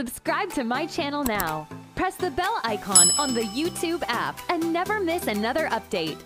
Subscribe to my channel now. Press the bell icon on the YouTube app and never miss another update.